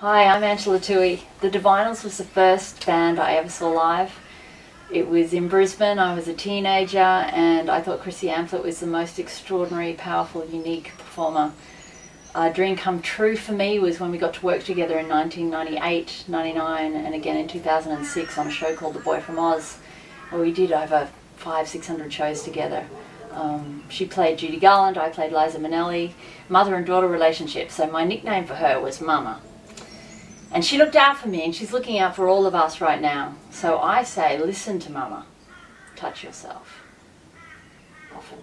Hi, I'm Angela Toohey. The Divinyls was the first band I ever saw live. It was in Brisbane, I was a teenager, and I thought Chrissy Amphlett was the most extraordinary, powerful, unique performer. A dream come true for me was when we got to work together in 1998, 99, and again in 2006 on a show called The Boy from Oz. Where we did over five, six hundred shows together. Um, she played Judy Garland, I played Liza Minnelli, mother and daughter relationship, so my nickname for her was Mama. And she looked out for me, and she's looking out for all of us right now. So I say, listen to Mama, touch yourself. Often.